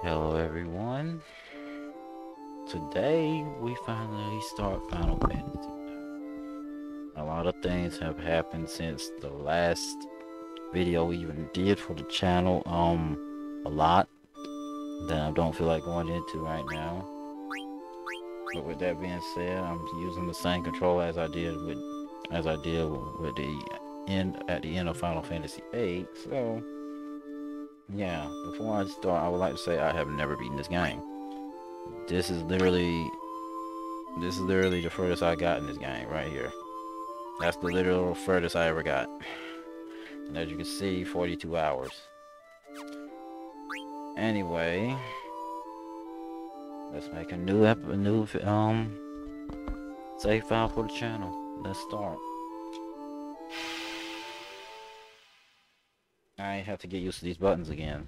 Hello everyone. Today we finally start Final Fantasy. A lot of things have happened since the last video we even did for the channel. Um, a lot that I don't feel like going into right now. But with that being said, I'm using the same control as I did with as I did with the end at the end of Final Fantasy VIII. So yeah, before I start, I would like to say I have never beaten this game. This is literally, this is literally the furthest I got in this game, right here. That's the literal furthest I ever got. And as you can see, 42 hours. Anyway, let's make a new ep a new um save file for the channel. Let's start. I have to get used to these buttons again.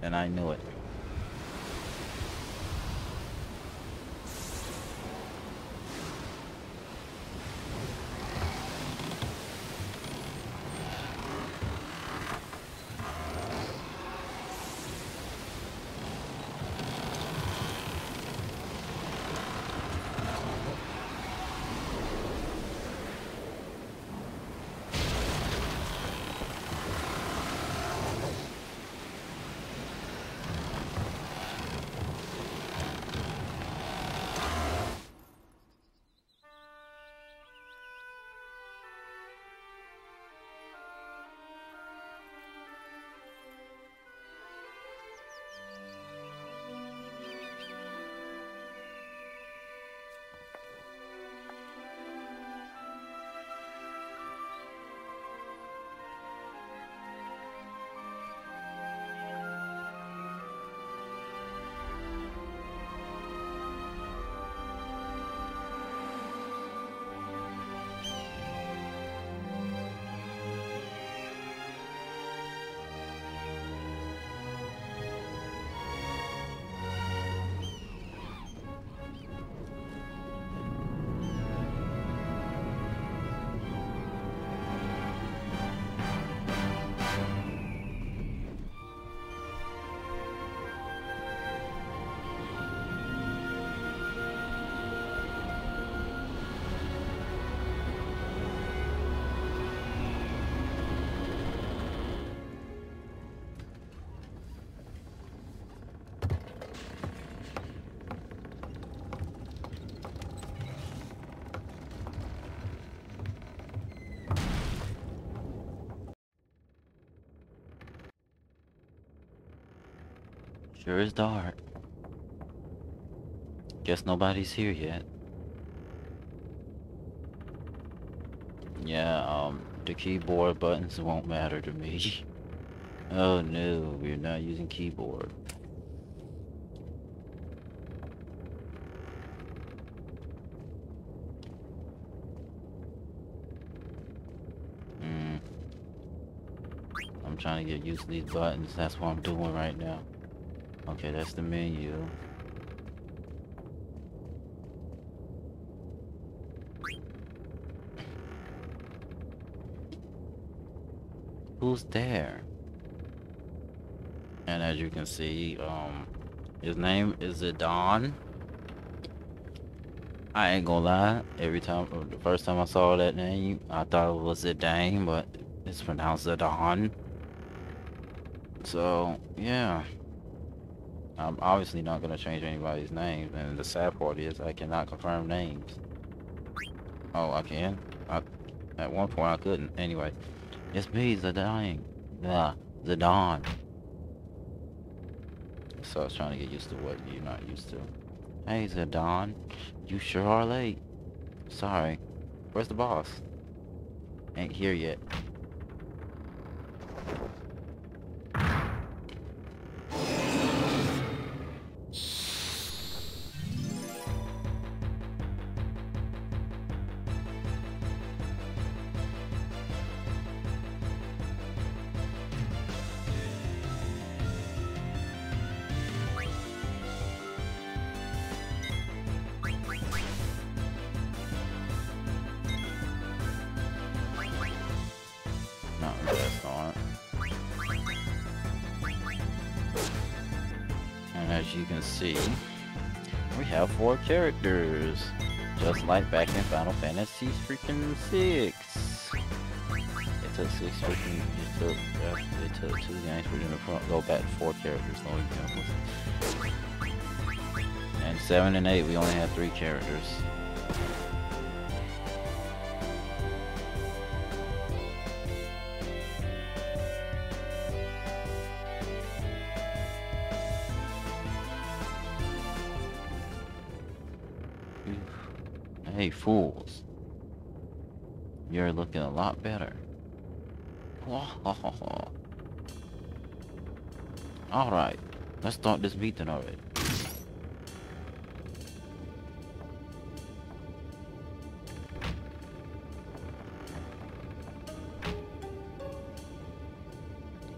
And I knew it. Sure is dark. Guess nobody's here yet. Yeah, um, the keyboard buttons won't matter to me. oh no, we're not using keyboard. Hmm. I'm trying to get used to these buttons, that's what I'm doing right now. Okay, that's the menu. Who's there? And as you can see, um, his name is Zidane. I ain't gonna lie, every time, the first time I saw that name, I thought it was Zidane, but it's pronounced Zidane. So, yeah. I'm obviously not going to change anybody's name, and the sad part is I cannot confirm names. Oh, I can? I, at one point I couldn't. Anyway, it's me, Zidane. Yeah, Zidane. So I was trying to get used to what you're not used to. Hey, Zidane. You sure are late. Sorry. Where's the boss? Ain't here yet. As you can see, we have four characters. Just like back in Final Fantasy freaking 6. It took six freaking, it took, uh, it took two games for them to go back to four characters, no examples. And 7 and 8, we only had three characters. Looking a lot better. Alright, let's start this meeting already.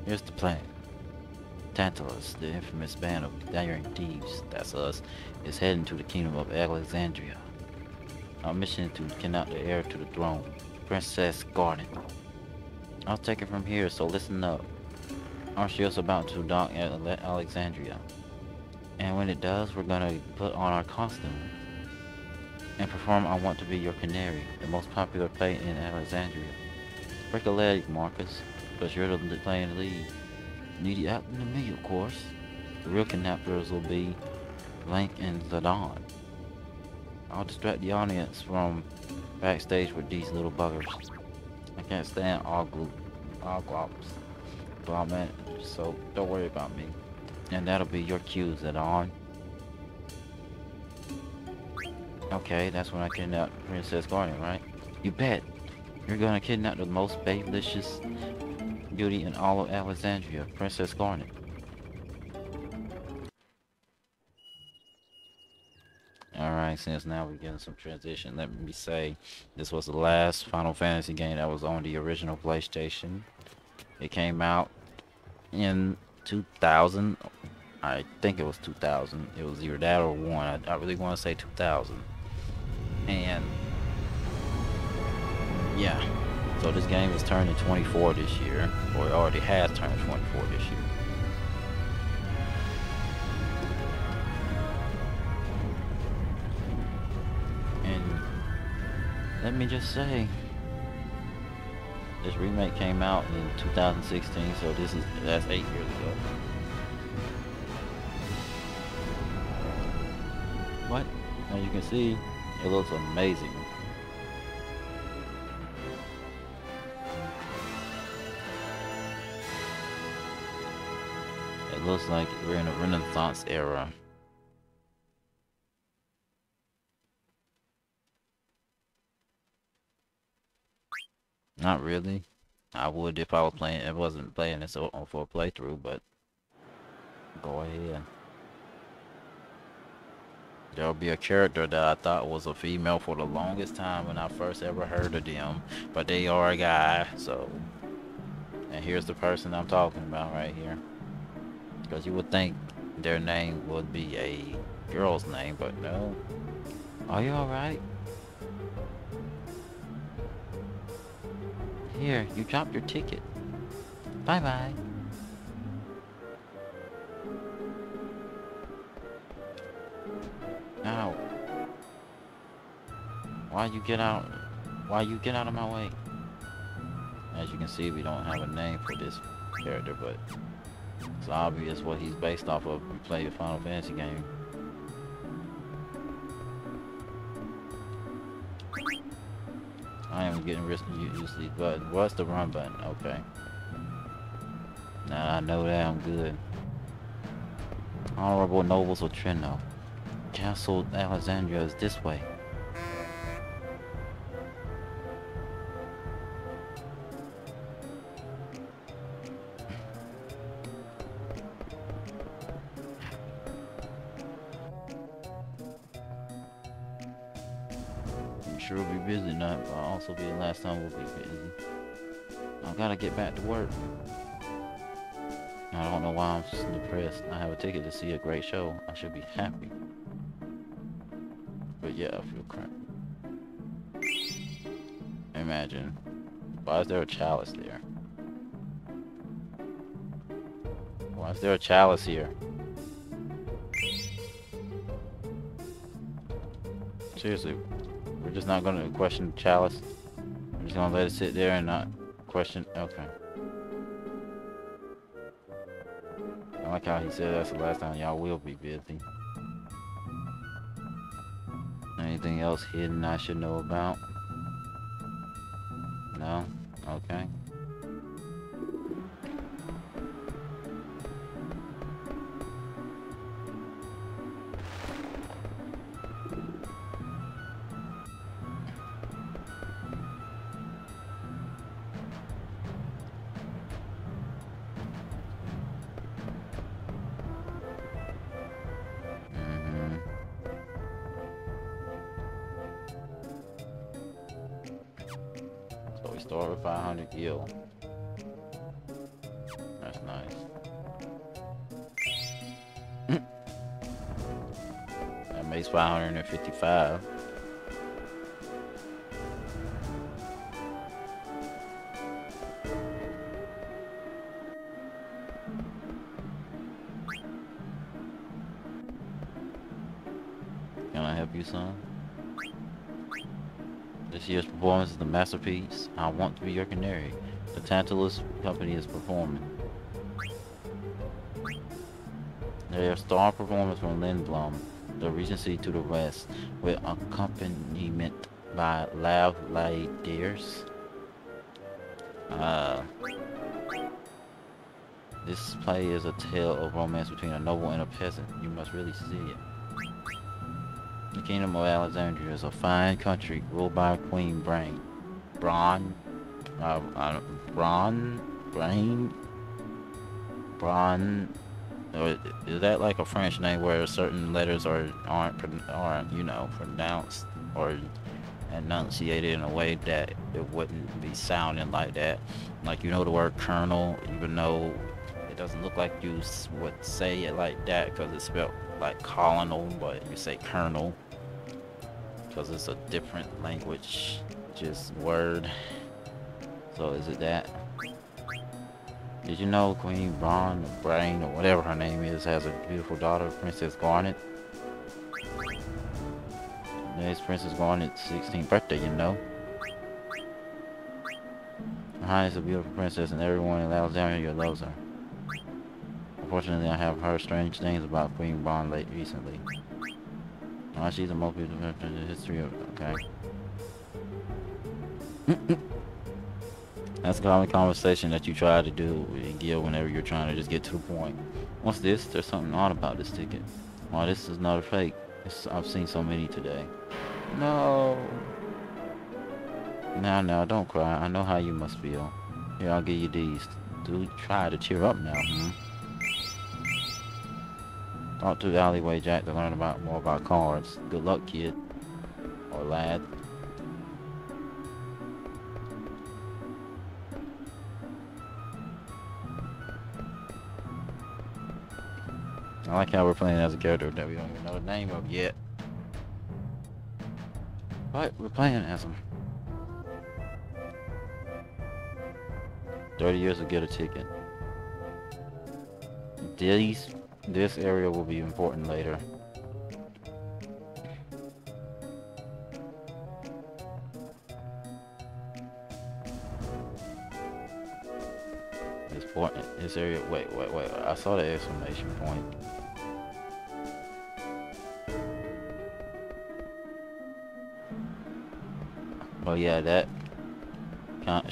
Here's the plan. Tantalus, the infamous band of daring thieves, that's us, is heading to the kingdom of Alexandria. Our mission is to kidnap the heir to the throne, Princess Garnet. I'll take it from here, so listen up. Ship's about to dock at Alexandria. And when it does, we're gonna put on our costume and perform I Want to Be Your Canary, the most popular play in Alexandria. Break a leg, Marcus, because you're the playing lead. Need acting to me, of course. The real kidnappers will be Blank and Zidane. I'll distract the audience from backstage with these little buggers. I can't stand all glue, all glops, globman, so don't worry about me. And that'll be your cues that on. Okay, that's when I kidnap Princess Guardian, right? You bet. You're gonna kidnap the most babelicious beauty in all of Alexandria, Princess Garnet. Since now we're getting some transition, let me say this was the last Final Fantasy game that was on the original PlayStation. It came out in 2000. I think it was 2000. It was either that or one. I, I really want to say 2000. And yeah, so this game is turning 24 this year, or it already has turned 24 this year. Let me just say, this remake came out in 2016, so this is that's eight years ago. What? As you can see, it looks amazing. It looks like we're in a Renaissance era. Not really. I would if I was playing. It wasn't playing this for a playthrough, but go ahead. There'll be a character that I thought was a female for the longest time when I first ever heard of them, but they are a guy, so. And here's the person I'm talking about right here. Because you would think their name would be a girl's name, but no. Are you alright? Here, you dropped your ticket. Bye-bye. Now, why you get out? Why you get out of my way? As you can see, we don't have a name for this character, but it's obvious what he's based off of. We played a Final Fantasy game. I am getting used to these buttons. What's the run button? Okay. Now I know that I'm good. Honorable Nobles of Treno. Castle Alexandria is this way. This will be the last time we'll be busy. I gotta get back to work. I don't know why I'm depressed. I have a ticket to see a great show. I should be happy. But yeah, I feel crap. Imagine. Why is there a chalice there? Why is there a chalice here? Seriously, just not gonna question Chalice. We're just gonna let it sit there and not question. Okay. I like how he said that's the last time y'all will be busy. Anything else hidden I should know about? No? Okay. So we with 500 gil. That's nice. that makes 555. Masterpiece. I want to be your canary. The Tantalus company is performing. Their star performance from Lindblum, the Regency to the West, with accompaniment by Lav Ladiers. Uh, this play is a tale of romance between a noble and a peasant. You must really see it. The kingdom of Alexandria is a fine country ruled by Queen Brain. Braun, uh, uh, Braun, Brain, Braun. Is that like a French name where certain letters are aren't aren't you know pronounced or enunciated in a way that it wouldn't be sounding like that? Like you know the word colonel, even though it doesn't look like you would say it like that because it's spelled like colonel, but you say colonel because it's a different language, just word. So is it that? Did you know Queen Braun, or Brain, or whatever her name is, has a beautiful daughter, Princess Garnet? Today's Princess Garnet's 16th birthday, you know. Her Highness is a beautiful princess, and everyone in Alexandria loves her. Unfortunately, I have heard strange things about Queen Braun late recently. Oh, she's the most beautiful uh, character in the history of. Okay. That's a common conversation that you try to do in Gil whenever you're trying to just get to the point. What's this? There's something odd about this ticket. Why, this is not a fake. It's, I've seen so many today. No. Now, now, don't cry. I know how you must feel. Here, I'll give you these. Do try to cheer up now, hmm? Talk to the alleyway Jack to learn about more about cards. Good luck, kid. Or lad. I like how we're playing as a character that we don't even know the name of yet. But we're playing as him. 30 years to get a ticket. These, this area will be important later. This this area, wait, wait, wait, I saw the exclamation point. Oh yeah, that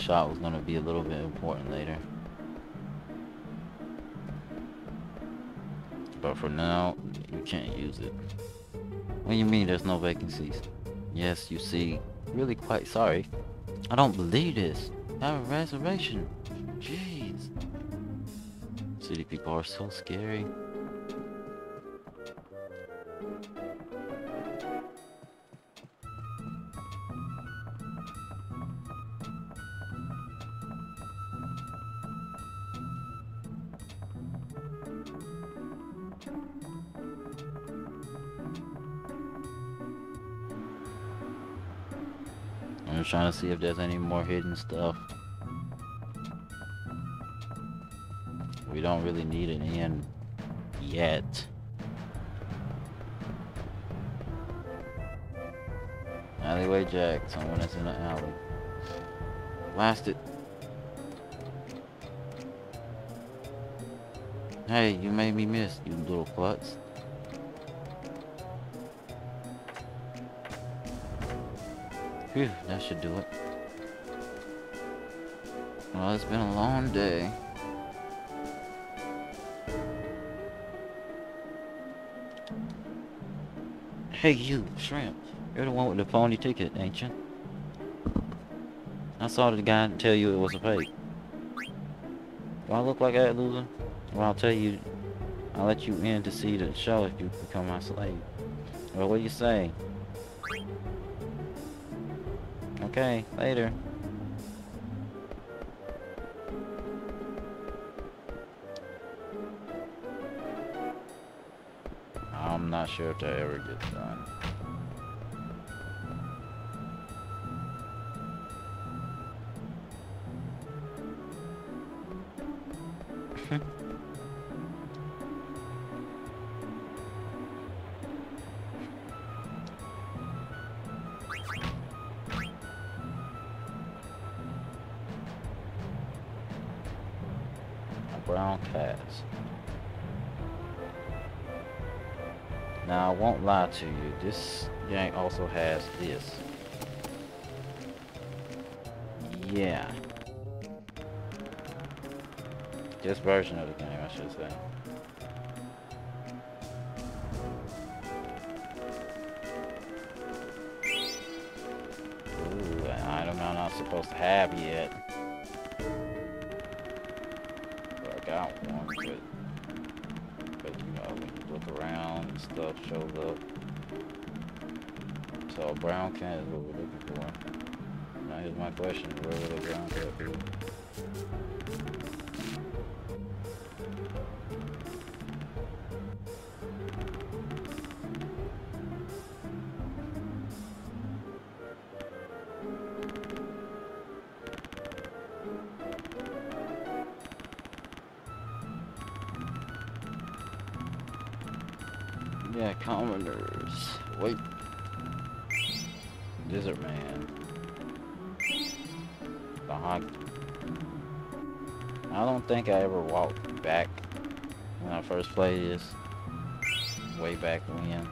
shot was gonna be a little bit important later. But for now, you can't use it. What do you mean there's no vacancies? Yes, you see, really quite sorry. I don't believe this. I have a reservation. Jeez. City people are so scary. See if there's any more hidden stuff. We don't really need an inn yet. Alleyway Jack, someone that's in the alley. Blast it. Hey, you made me miss, you little klutz. Phew, that should do it. Well, it's been a long day. Hey you, Shrimp. You're the one with the phony ticket, ain't you? I saw the guy tell you it was a fake. Do I look like that, loser? Well, I'll tell you, I'll let you in to see the show if you become my slave. Well, what do you say? Okay, later. I'm not sure if I ever get done. Brown cats. Now, I won't lie to you. This game also has this. Yeah. This version of the game, I should say. Ooh, an item I'm not supposed to have yet. Stuff shows up. So brown cat is what we're looking for. Now here's my question, where will the brown cat be? Wait. Desert man. The Behind. I don't think I ever walked back when I first played this. Way back when.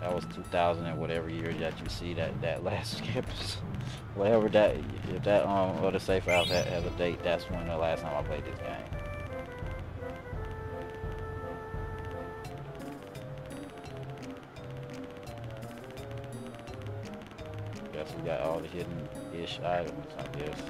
That was 2000 and whatever year that you see that that last skips. Whatever that, if that um or the safe house has, has a date, that's when the last time I played this game. We got all the hidden-ish items, I guess.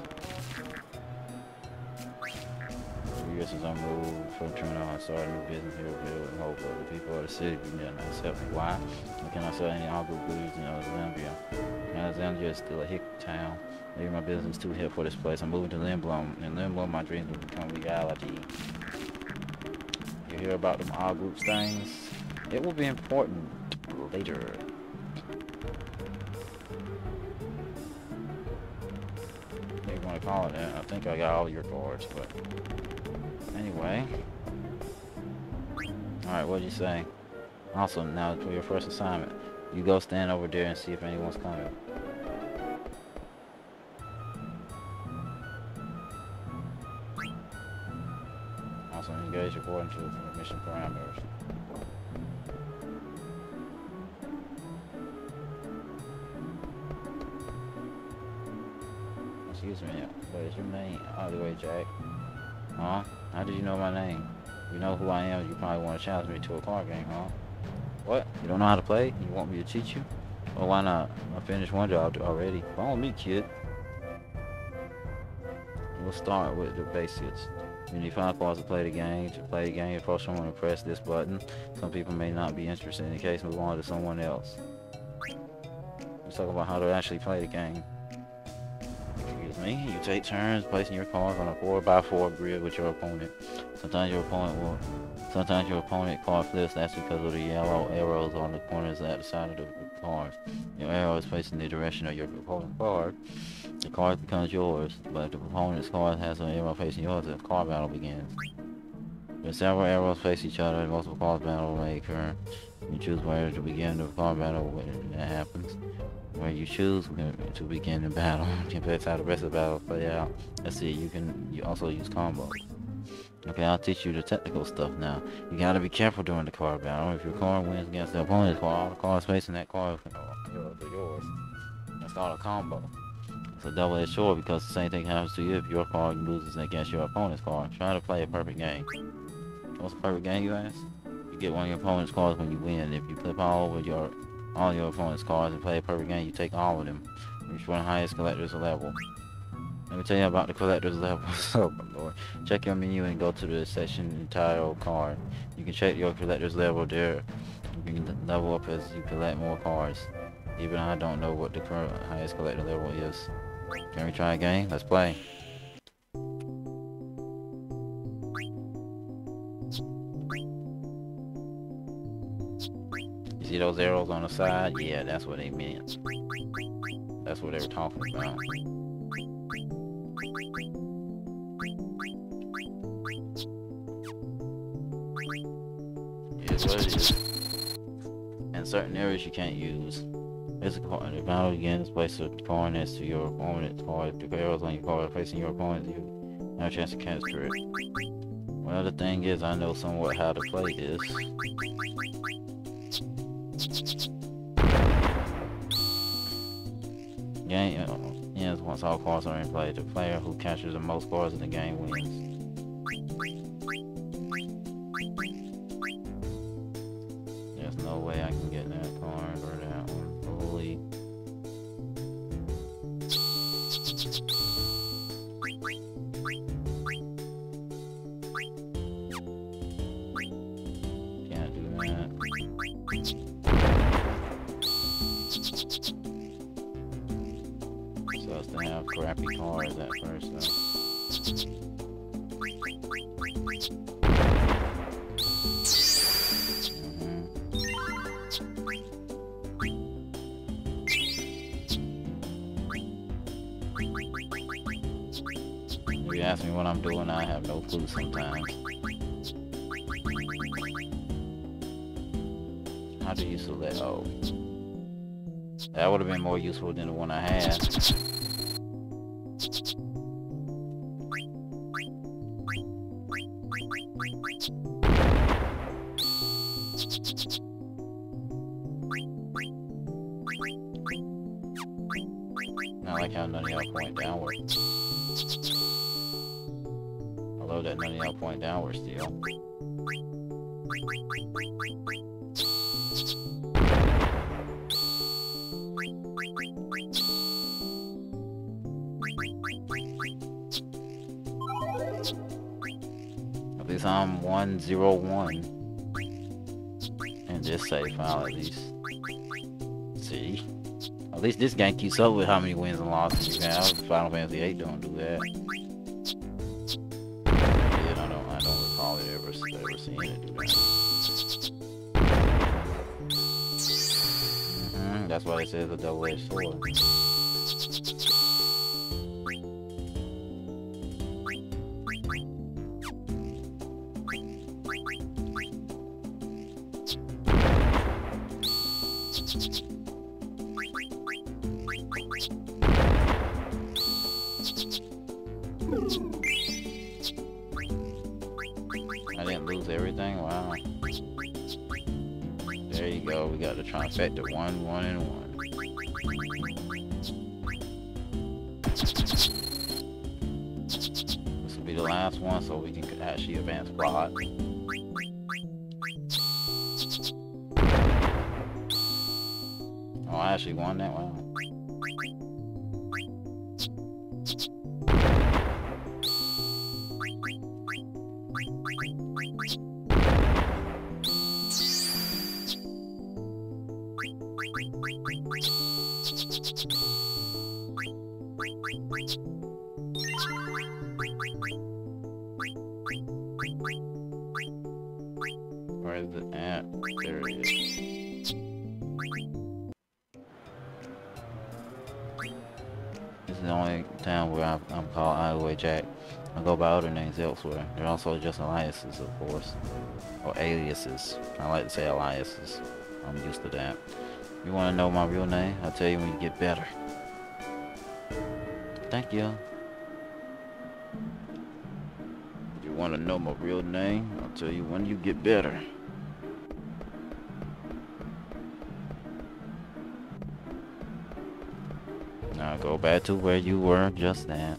Three years since I moved from Treno, I started a new business here, build and hope the people of the city get an accept me. Why? I cannot sell any agro goods in Alexandria. Alexandria is still a hick town. Maybe my business is too hip for this place. I'm moving to Lindblum. In Lindblum, my dreams will become reality. You hear about them all groups things? It will be important later. Call it that? I think I got all your cards, but anyway. Alright, what'd you say? Also, now for your first assignment, you go stand over there and see if anyone's coming. Also, engage according to the mission parameters. Excuse me, what is your name? Alleyway Jack. Huh? How did you know my name? You know who I am, you probably want to challenge me to a car game, huh? What? You don't know how to play? You want me to teach you? Well, why not? I finished one job already. Follow me, kid. We'll start with the basics. You need five cards to play the game. To play the game, approach someone and press this button. Some people may not be interested. In case, move on to someone else. Let's talk about how to actually play the game. Me. You take turns placing your cards on a 4x4 grid with your opponent. Sometimes your opponent will Sometimes your opponent card flips, that's because of the yellow arrows on the corners at the side of the cards. Your arrow is facing the direction of your opponent's card. The card becomes yours, but if the opponent's card has an arrow facing yours, the card battle begins. When several arrows face each other, multiple card battle may occur. You choose where to begin the car battle when that happens. Where you choose to begin the battle, pick how the rest of the battle play out. Let's see, you can you also use combos. Okay, I'll teach you the technical stuff now. You gotta be careful during the car battle. If your car wins against the opponent's car, all the cars facing that car are yours. That's called a combo. It's a double-edged sword because the same thing happens to you if your car loses against your opponent's car. Try to play a perfect game. What's a perfect game, you ask? Get one of your opponent's cards when you win. If you flip all over your all your opponent's cards and play a perfect game, you take all of them. Reach one of the highest collector's level. Let me tell you about the collector's level. oh my lord. Check your menu and go to the section entitled card. You can check your collector's level there. You can level up as you collect more cards. Even I don't know what the current highest collector level is. Can we try a game? Let's play. See those arrows on the side? Yeah, that's what they meant. That's what they were talking about. What it is. In certain areas you can't use. It's a card. Battle begins. Place a next to your opponent's card. If the arrows on your card facing your opponent, you have a chance to capture it. Well, the thing is, I know somewhat how to play this. Once all cards are in play. The player who captures the most cards in the game wins. Ask me what I'm doing, I have no clue sometimes. How do you select? Oh. That would have been more useful than the one I had. I'm 101. And this save file at least. See? At least this game keeps up with how many wins and losses you have. Final Fantasy 8 don't do that. I don't, recall it ever, ever seeing it do that. Mm -hmm, that's why it says a double-edged sword. I didn't lose everything? Wow. There you go. We got the trifecta. One, one, and one. This will be the last one, so we can actually advance plot. Oh, I actually won that one. Other names elsewhere. They're also just aliases, of course. Or aliases. I like to say aliases. I'm used to that. You want to know my real name? I'll tell you when you get better. Thank you. You want to know my real name? I'll tell you when you get better. Now go back to where you were just that.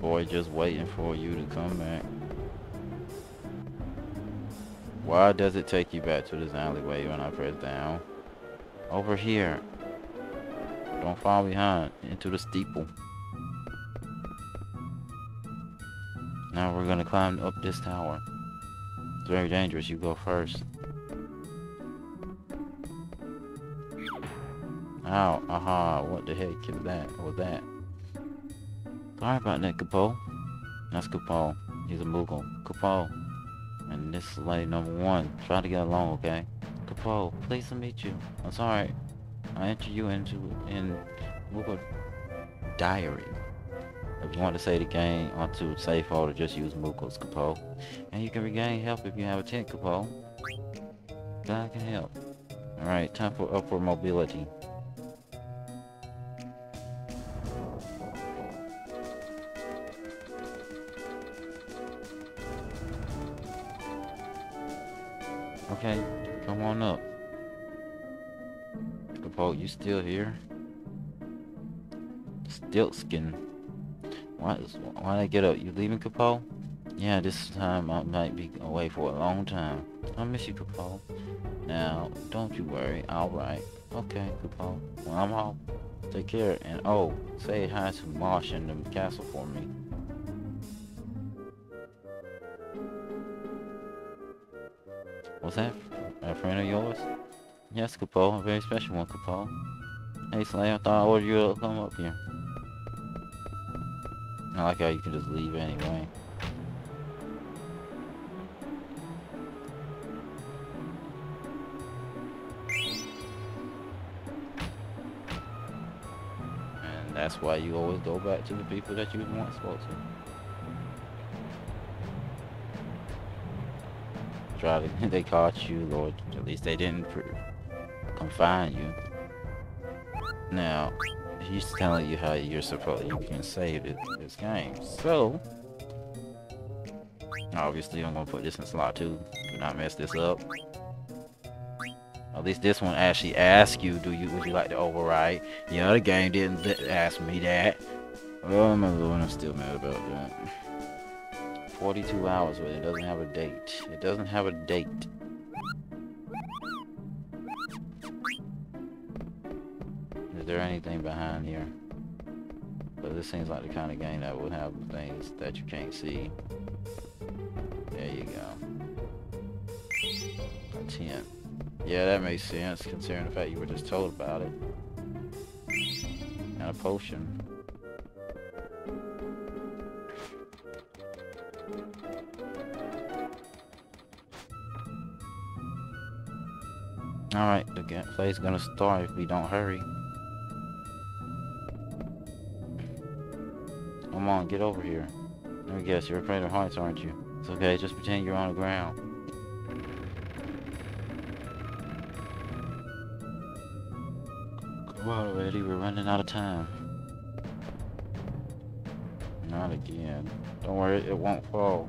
Boy just waiting for you to come back. Why does it take you back to this alleyway when I press down? Over here. Don't fall behind. Into the steeple. Now we're gonna climb up this tower. It's very dangerous. You go first. Ow, aha, what the heck is that? What was that? Sorry about that, Kupo. That's Kupo. He's a Moogle. Kupo. And this is lady number one. Try to get along, okay? Kupo, pleased to meet you. I'm sorry. I enter you into in Moogle Diary. If you want to save the game onto safe folder, just use Moogle's Kupo. And you can regain health if you have a tent, Kupo. God can help. Alright, time for upward mobility. Okay, come on up. Kupo, you still here? Stiltzkin. Why, why I get up? You leaving, Kupo? Yeah, this time I might be away for a long time. I miss you, Kupo. Now, don't you worry. Alright. Okay, Kupo. Well, I'm home, Take care. And oh, say hi to Mosh in the castle for me. Was that a friend of yours? Yes, Kupo. A very special one, Kupo. Hey, Slay, I thought I ordered you to come up here. I like how you can just leave anyway. And that's why you always go back to the people that you once spoke to. To, they caught you, Lord. At least they didn't confine you. Now, he's telling you how you're supposed you can save this, this game. So, obviously I'm gonna put this in slot two. Do not mess this up. At least this one actually asks you, do you would you like to override? The other game didn't ask me that. Oh my lord, I'm still mad about that. 42 hours, but it doesn't have a date. It doesn't have a date. Is there anything behind here? But this seems like the kind of game that would have things that you can't see. There you go. A tent. Yeah, that makes sense, considering the fact you were just told about it. And a potion. Alright, the gameplay's gonna start if we don't hurry. Come on, get over here. Let me guess, you're afraid of heights, aren't you? It's okay, just pretend you're on the ground. Go out already, we're running out of time. Not again. Don't worry, it won't fall.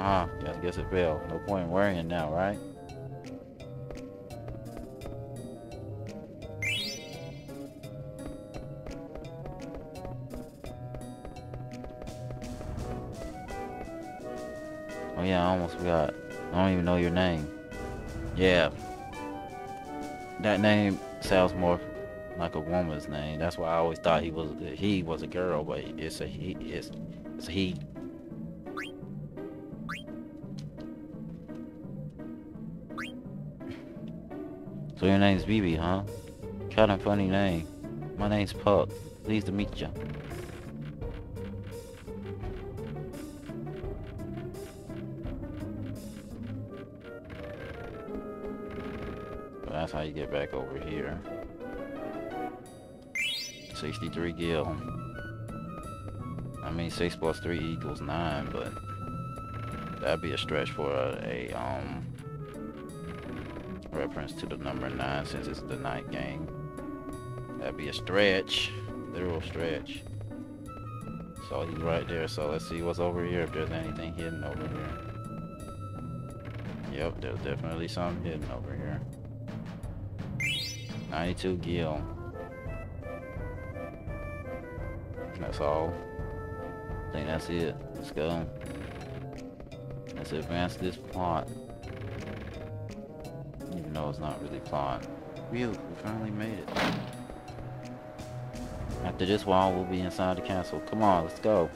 Uh-huh, yeah, I guess it fell. No point in worrying now, right? Oh yeah, I almost forgot. I don't even know your name. Yeah. That name sounds more like a woman's name. That's why I always thought he was he was a girl, but it's a he it's, it's a he. So your name's Vivi, huh? Kind of funny name. My name's Puck. Pleased to meet you. that's how you get back over here. 63 gil. I mean, 6 plus 3 equals 9, but that'd be a stretch for a, a um reference to the number 9 since it's the night game. That'd be a stretch, literal stretch. So he's right there, so let's see what's over here, if there's anything hidden over here. Yep, there's definitely something hidden over here. 92 gil. That's all. I think that's it. Let's go. Let's advance this plot. It's not really plot. Phew, we finally made it. After this wall, we'll be inside the castle. Come on, let's go.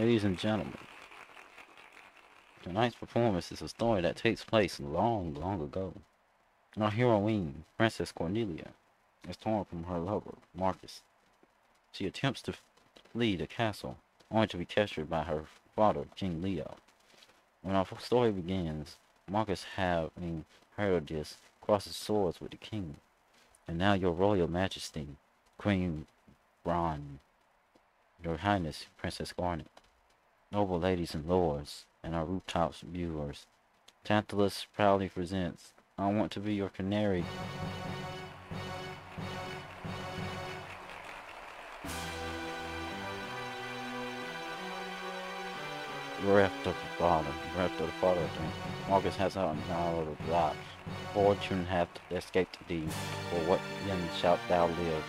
Ladies and gentlemen, tonight's performance is a story that takes place long, long ago. Our heroine, Princess Cornelia, is torn from her lover, Marcus. She attempts to flee the castle, only to be captured by her father, King Leo. When our story begins, Marcus, having heard this, crosses swords with the king. And now, your royal majesty, Queen Brahne, your highness, Princess Garnet, noble ladies and lords, and our rooftops viewers. Tantalus proudly presents, I want to be your canary. Bereft of the father, bereft of the father thing. Marcus has out now the blocks. Fortune hath escaped thee, for what then shalt thou live?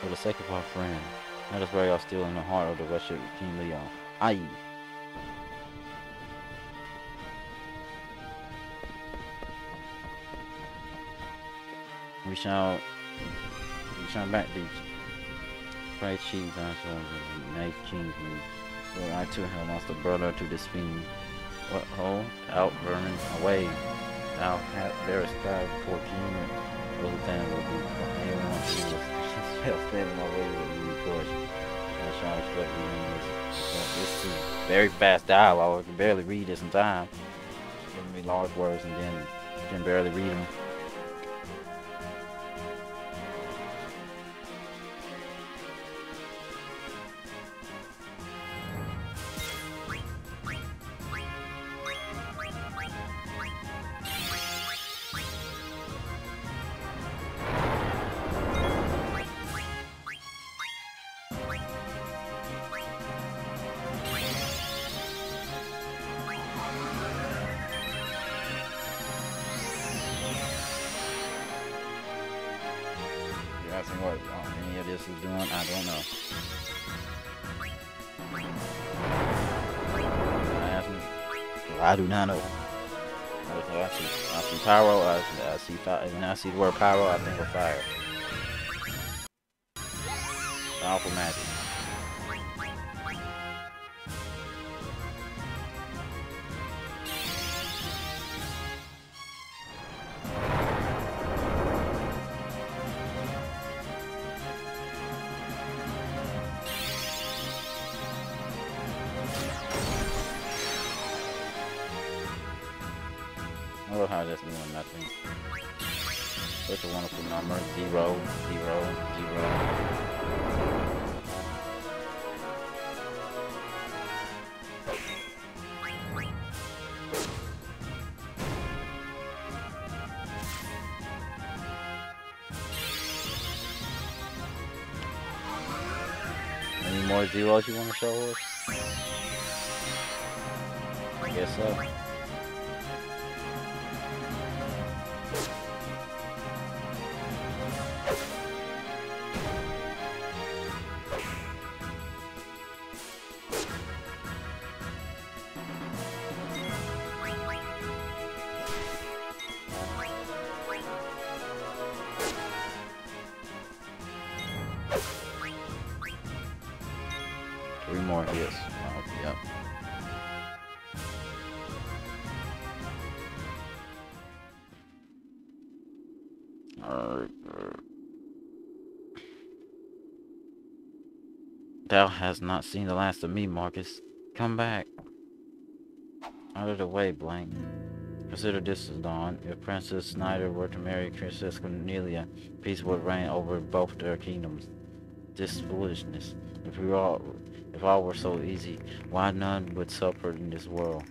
For the sake of our friend, let us bury our steel in the heart of the Russian King Leon. Aye. We shall we shall back these praise cheese answer nice kingsman. For I too have lost a brother to this fiend. What ho? Out vermin away. Thou hast bearest God before King Those things will be anyone who shall stand in my way with. I try to respect you this is very fast dialogue. I can barely read this in time. Giving me large words and then can barely read them. Is doing, I don't know. I do not know. I see, I see pyro, I, I see fire, when I see the word pyro, I think of fire. Powerful magic. Any more zeros you want to show us? I guess so. Thou hast not seen the last of me, Marcus. Come back. Out of the way, Blank. Consider this as dawn. If Princess Schneider were to marry Princess Cornelia, peace would reign over both their kingdoms. This foolishness. If we all, if all were so easy, why none would suffer in this world?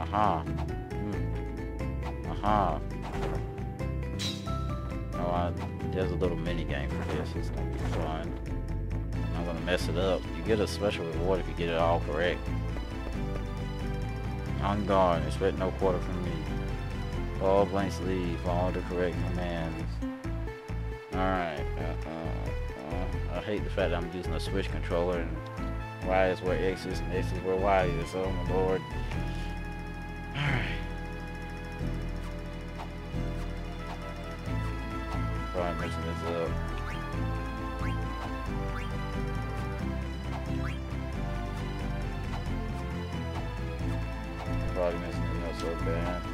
Aha. Hmm. Aha. Oh, I, there's a little mini game for this. It's gonna be fun. I'm gonna mess it up. You get a special reward if you get it all correct. On guard, expect no quarter from me. All blanks leave, all the correct commands. Alright, uh, uh, uh, I hate the fact that I'm using a Switch controller and Y is where X is and X is where Y is, oh my lord. Bad.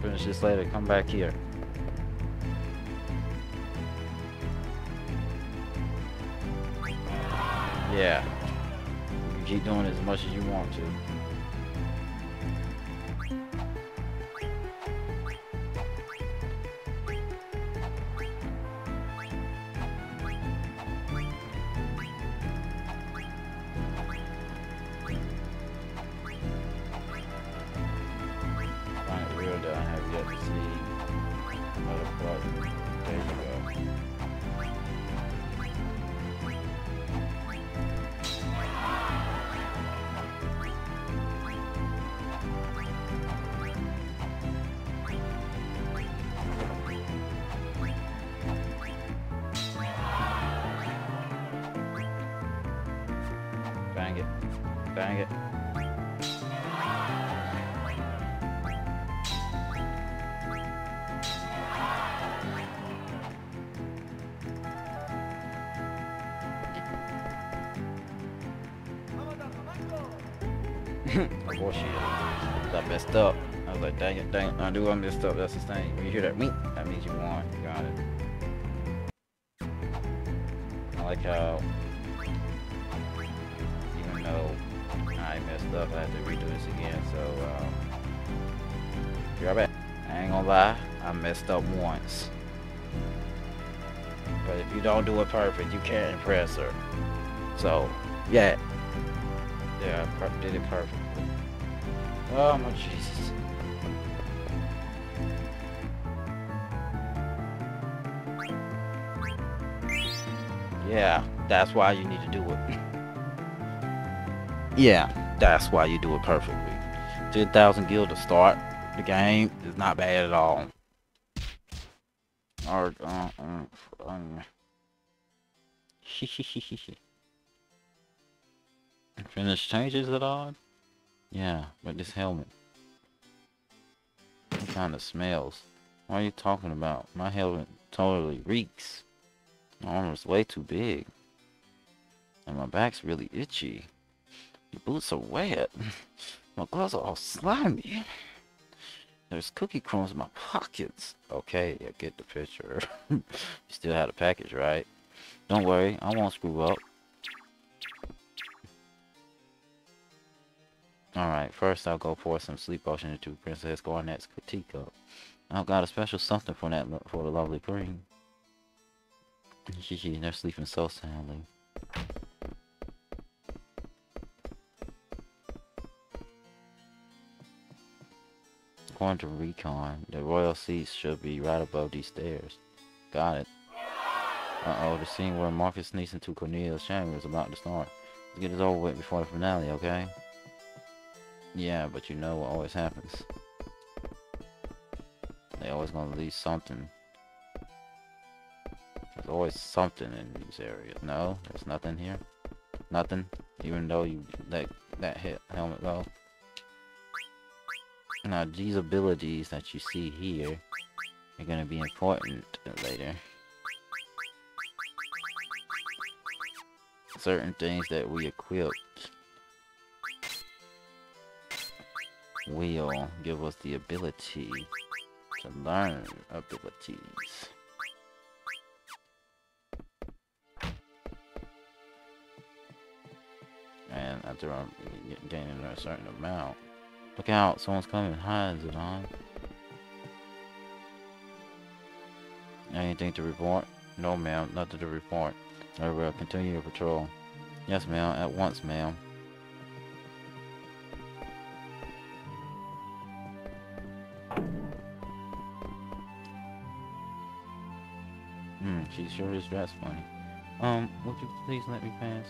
Finish this later. Come back here. Yeah. You can keep doing as much as you want to. Bang it. bullshit. I messed up. I was like, dang it, dang it. I do I messed up. That's the thing. When you hear that wink, that means you won. You got it. I like how, I messed I have to redo this again. So, um, be right back. I ain't gonna lie, I messed up once. But if you don't do it perfect, you can't impress her. So, yeah. Yeah, I per- did it perfectly. Oh my Jesus. Yeah, that's why you need to do it. yeah, that's why you do it perfectly. 10,000 gil to start the game is not bad at all. Uh, um. Finish changes it on? Yeah, but this helmet. What kind of smells? What are you talking about? My helmet totally reeks. My armor's way too big. And my back's really itchy. Your boots are wet. my gloves are all slimy. There's cookie crumbs in my pockets. Okay, I get the picture. you still had a package, right? Don't worry, I won't screw up. Alright, first I'll go pour some sleep potion into Princess Garnet's teacup. I've got a special something for that for the lovely queen. Gee, they're sleeping so soundly. According to recon, the royal seats should be right above these stairs. Got it. Uh-oh, the scene where Marcus sneaks into Cornelia's chamber is about to start. Let's get it over with before the finale, okay? Yeah, but you know what always happens. They always gonna leave something. There's always something in these areas. No, there's nothing here. Nothing. Even though you let that hit helmet go. Now these abilities that you see here are gonna be important later. Certain things that we equipped will give us the ability to learn abilities. And after I'm gaining a certain amount, Look out, someone's coming. Hi, Zidane. Anything to report? No, ma'am, nothing to report. Very well, continue your patrol. Yes, ma'am, at once, ma'am. Hmm, she sure is dressed funny. Um, would you please let me pass?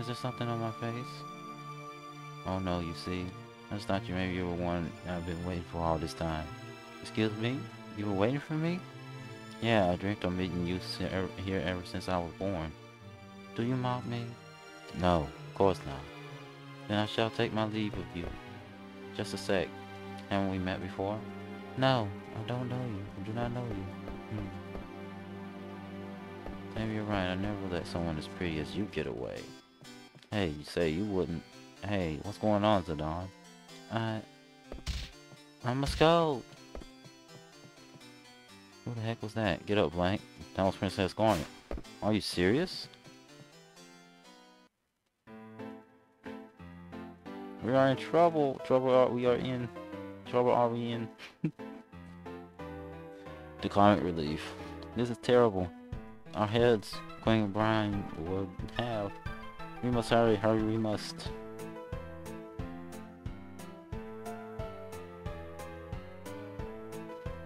Is there something on my face? Oh no, you see. I just thought you maybe you were one I've been waiting for all this time. Excuse me? You were waiting for me? Yeah, I dreamt of meeting you here ever since I was born. Do you mock me? No, of course not. Then I shall take my leave of you. Just a sec. Haven't we met before? No, I don't know you. I do not know you. Hmm. Maybe you're right. I never let someone as pretty as you get away. Hey, you say you wouldn't. Hey, what's going on, Zidane? I... Uh, I'm a scout. Who the heck was that? Get up, Blank. That was Princess Garnet. Are you serious? We are in trouble. Trouble are we are in. Trouble are we in. the climate relief. This is terrible. Our heads, Queen Brahne would have we must hurry, hurry, we must.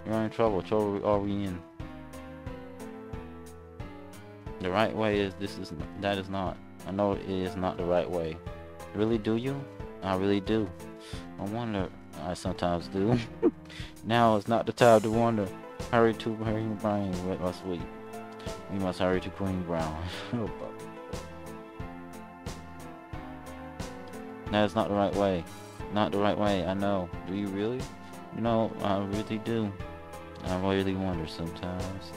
You're in trouble, trouble are we in? The right way is, this is, that is not. I know it is not the right way. Really, do you? I really do. I wonder, I sometimes do. now is not the time to wonder. Hurry to Queen Brahne, with us we. We must hurry to Queen Brahne. Oh, oh, That's not the right way. Not the right way, I know. Do you really? You know, I really do. I really wonder sometimes.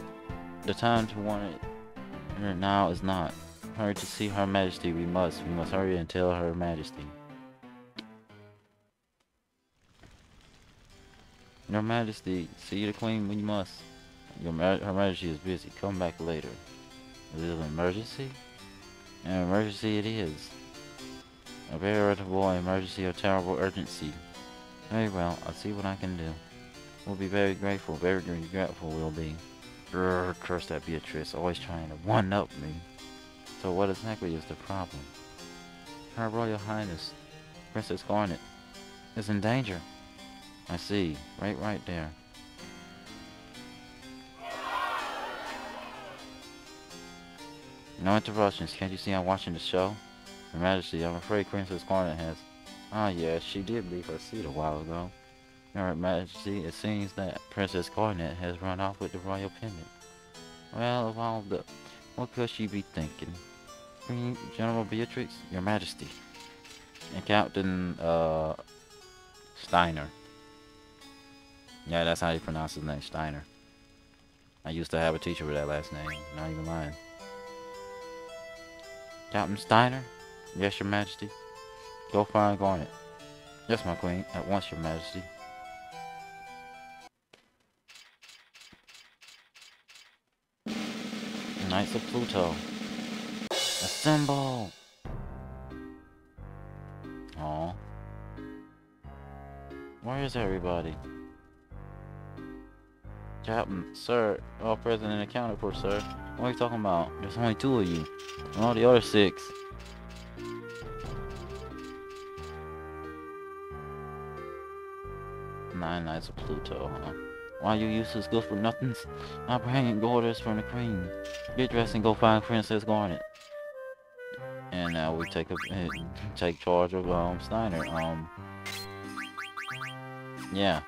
The time to want it now is not. Hurry to see Her Majesty, we must. We must hurry and tell Her Majesty. Your Majesty, see the Queen we must. Your Ma Her Majesty is busy. Come back later. Is it an emergency? An emergency it is. A veritable emergency or terrible urgency. Very well, I'll see what I can do. We'll be very grateful, very regretful we'll be. Grrr, curse that Beatrix, always trying to one-up me. So what exactly is the problem? Her Royal Highness, Princess Garnet, is in danger. I see, right right there. No interruptions, can't you see I'm watching the show? Her Majesty, I'm afraid Princess Garnet has... Ah, yes, she did leave her seat a while ago. Your Majesty, it seems that Princess Garnet has run off with the royal pendant. Well, of all the... What could she be thinking? Queen General Beatrix, Your Majesty. And Captain, uh... Steiner. Yeah, that's how you pronounce his name, Steiner. I used to have a teacher with that last name, not even lying. Captain Steiner? Yes, Your Majesty. Go find Garnet. Yes, my queen. At once, Your Majesty. Knights of Pluto. Assemble! Oh. Where is everybody? Captain, sir, all present and accounted for, sir. What are you talking about? There's only two of you. And all the other six. Nine Knights of Pluto, huh? Why you useless good for nothings? I'm bringing orders from the queen. Get dressed and go find Princess Garnet. And now we take a uh, take charge of um Steiner. Um Yeah.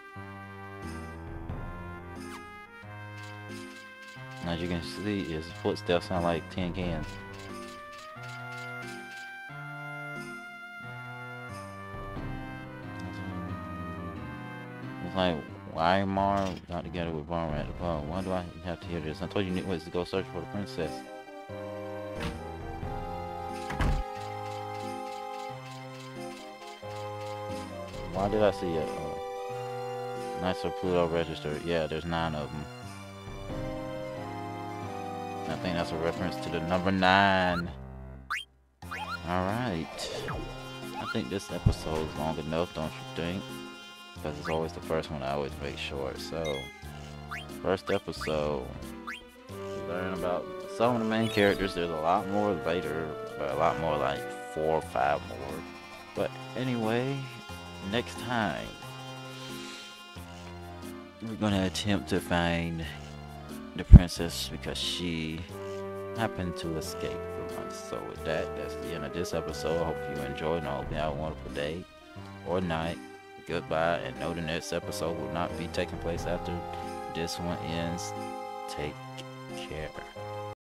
As you can see, his footsteps sound like tin cans. Like Weimar got together with Barnrat. Well, why do I have to hear this? I told you Nick was to go search for the princess. Why did I see a uh, Knights Pluto registered? Yeah, there's nine of them. I think that's a reference to the number nine. Alright. I think this episode is long enough, don't you think? Because it's always the first one I always make short. So, first episode, learn about some of the main characters. There's a lot more later, but a lot more like four or five more. But anyway, next time, we're gonna attempt to find the princess because she happened to escape from us. So with that, that's the end of this episode. I hope you enjoyed and hope you have a wonderful day or night goodbye and know the next episode will not be taking place after this one ends. Take care.